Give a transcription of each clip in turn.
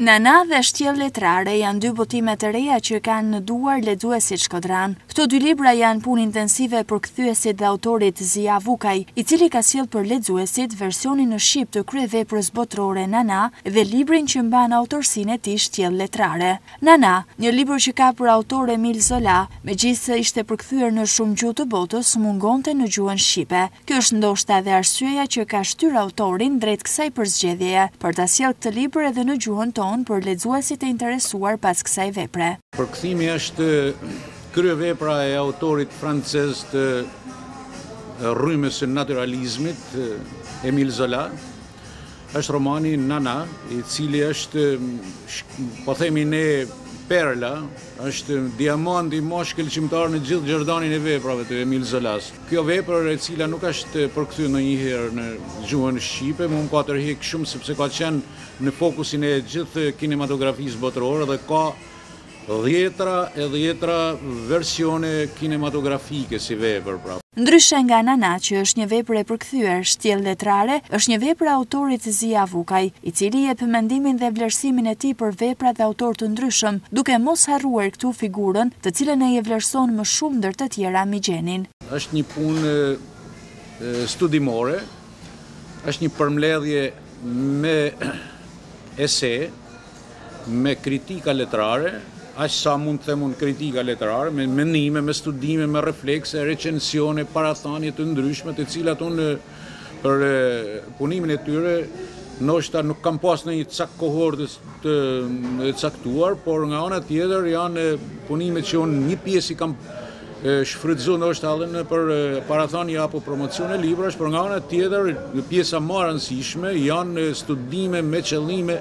Nana dhe Shtjellë Letrare janë dy botime të reja që kanë në duar lexuesit shkodranë. Këto dy libra janë punë intensive e përkthyesit dhe autorit Zija Vukaj, i cili ka sjellë për lexuesit versionin në shqip të kryeveprës botërore Nana dhe librin që mban autorësinë e tij Shtjellë Letrare. Nana, një libër që ka për autor Emil Zola, megjithëse ishte përkthyer në shumë gjuhë të botës, mungonte në gjuhën shqipe. Kjo është ndoshta dhe arsyeja që ka shtyrë autorin drejt kësaj përzgjedhjeje, për ta sjellë këtë libër edhe në gjuhën tonë për lexuesit e interesuar pas kësaj vepre. Përkthimi është kryevepra e autorit francez të rrymës së natyralizmit, Emil Zola. Është romani Nana, i cili është, po themi ne, perla, është diamanti ma shkëlqimtar në gjithë gjerdanin e veprave të Emil Zolas. Kjo vepër e cila nuk është përkthy ndonjëherë në gjuhën shqipe, mu m'ka tërhek shumë sepse ka qenë në fokusin e gjithë kinematografisë botërore dhe ka Dhjetra e dhjetra versione kinematografike si vepër, pra. Ndryshe nga Nana, që është një vepër e përkthyer, Shtjellë Letrare është një vepër e autorit Zija Vukaj, i cili jep mendimin dhe vlerësimin e tij për veprat dhe autorë të ndryshëm, duke mos harruar këtu figurën, të cilën ai e vlerëson më shumë ndër të tjera Migjenin. Është një punë studimore, është një përmbledhje me ese. me kritika letrare, aq sa mund të them unë kritika letrare, me mendime, me studime, me reflekse, recensione, parathanie të ndryshme, të cilat unë për punimin e tyre ndoshta nuk kam pas në një cak kohor të caktuar, por nga ana tjetër janë punime që unë një pjesë i kam shfrytëzu ndoshta edhe për parathanie apo promocione librash, por nga ana tjetër pjesa ma e rëndësishme janë studime me qëllime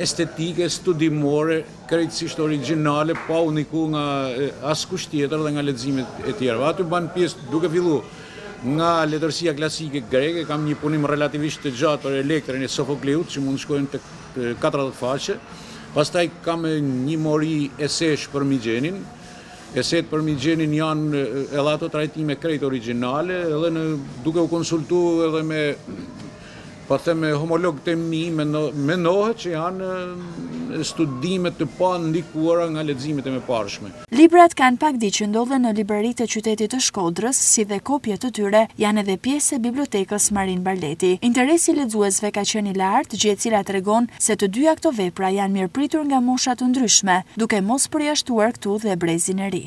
estetike, studimore, krejtësisht origjinale, pa u ndiku nga askush tjetër dhe nga leximet e të tjerëve. Aty ban pjesë duke fillu nga letërsia klasike greke, kam një punim relativisht të gjatë për Elektrën e Sofokleut, që mund të shkojë te 40 faqe. Pastaj kam një mori esesh për Migjenin. Eset për Migjenin janë edhe ato trajtime krejt origjinale, edhe në duke u konsultu edhe me Po them homologët e mi menohet që janë studime të pandikuara nga leximet e mëparshme. Librat kanë pak ditë që ndodhen në libraritë e qytetit të Shkodrës, si dhe kopje të tyre janë edhe pjesë e bibliotekës Marin Barleti. Interesi i lexuesve ka qenë i lartë, gjë e cila tregon se të dyja këto vepra janë mirëpritur nga mosha të ndryshme, duke mos përjashtuar këtu dhe brezin e ri.